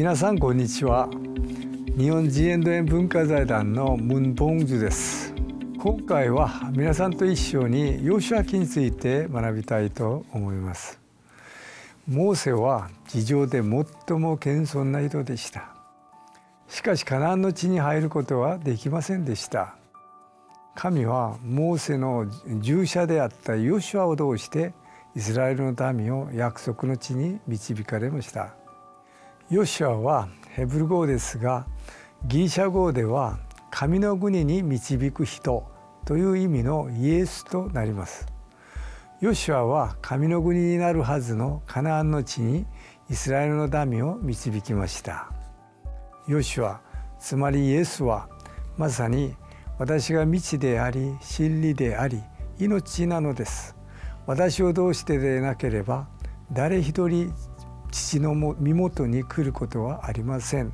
皆さんこんにちは。日本ジエンド園文化財団のムンボンジュです。今回は皆さんと一緒にヨシュア記について学びたいと思います。モーセは地上で最も謙遜な人でした。しかしカナンの地に入ることはできませんでした。神はモーセの従者であったヨシュアを通してイスラエルの民を約束の地に導かれました。ヨシュアはヘブル語ですがギリシャ語では神の国に導く人という意味のイエスとなります。ヨシュアは神の国になるはずのカナアンの地にイスラエルの民を導きました。ヨシュアつまりイエスはまさに私が道であり真理であり命なのです。私を通してでなければ誰一人父の身元に来ることはありません。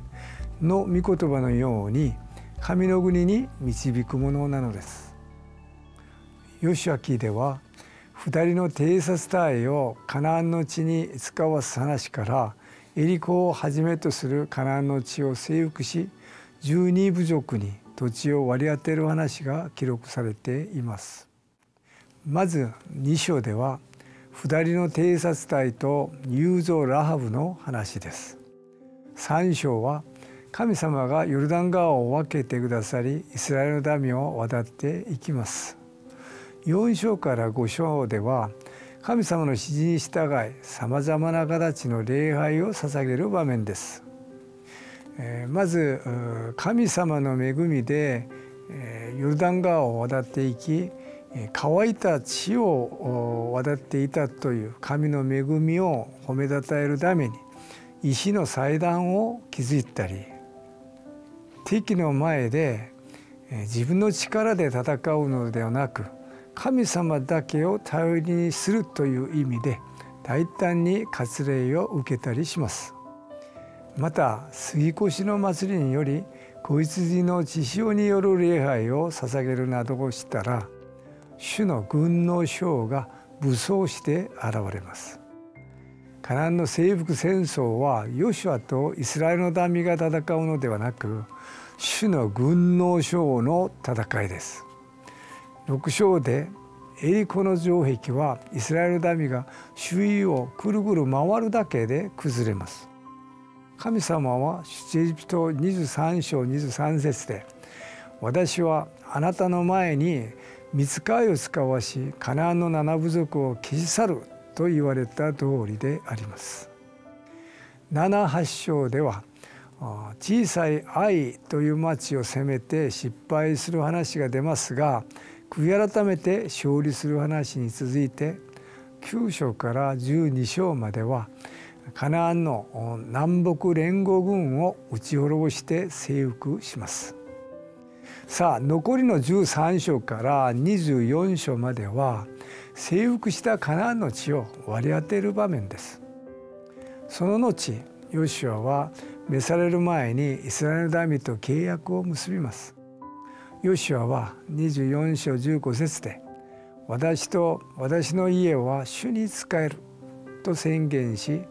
の御言葉のように神の国に導くものなのです。ヨシュア記では二人の偵察隊をカナンの地に使わす話からエリコをはじめとするカナンの地を征服し十二部族に土地を割り当てる話が記録されています。まず2章では二人の偵察隊と雄三ラハブの話です。3章は神様がヨルダン川を分けてくださりイスラエルの民を渡っていきます。4章から5章では神様の指示に従いさまざまな形の礼拝を捧げる場面です。まず神様の恵みでヨルダン川を渡っていき乾いた地を渡っていたという神の恵みを褒めたたえるために石の祭壇を築いたり敵の前で自分の力で戦うのではなく神様だけを頼りにするという意味で大胆に割礼を受けたりします。また杉越の祭りにより子羊の血潮による礼拝を捧げるなどをしたら主の軍の将が武装して現れます。カナンの征服戦争はヨシュアとイスラエルの民が戦うのではなく主の軍の将の戦いです。6章でエリコの城壁はイスラエルの民が周囲をくるぐる回るだけで崩れます。神様は出エジプト23章23節で私はあなたの前に見つかいを使わしカナンの七部族を消し去ると言われた通りであります七八章では小さい愛という町を攻めて失敗する話が出ますが悔い改めて勝利する話に続いて9章から12章まではカナンの南北連合軍を打ち滅ぼして征服します。さあ残りの13章から24章までは征服したカナンの地を割り当てる場面です。その後ヨシュアは召される前にイスラエルダミと契約を結びます。ヨシュアは24章15節で「私と私の家は主に仕える」と宣言し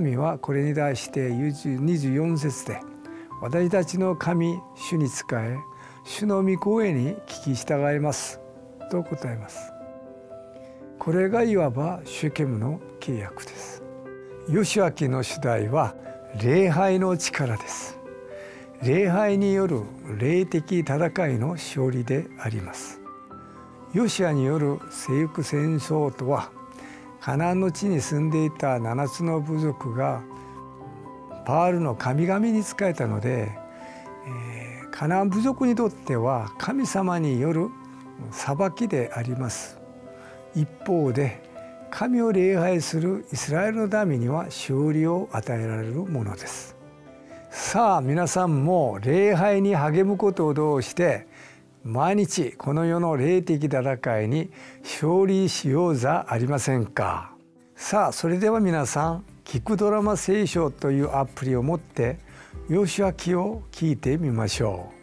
民はこれに対して24節で「私たちの神主に仕え主の御声に聞き従いますと答えます。これがいわばシュケムの契約です。吉明の主題は礼拝の力です。礼拝による霊的戦いの勝利であります。ヨシアによる征服戦争とはカナンの地に住んでいた7つの部族がパールの神々に仕えたのでカナン部族にとっては神様による裁きであります。一方で神を礼拝するイスラエルの民には勝利を与えられるものです。さあ皆さんも礼拝に励むことを通して毎日この世の霊的戦いに勝利しようざありませんか。さあそれでは皆さん「聞くドラマ聖書」というアプリを持ってヨシュア記を聞いてみましょう。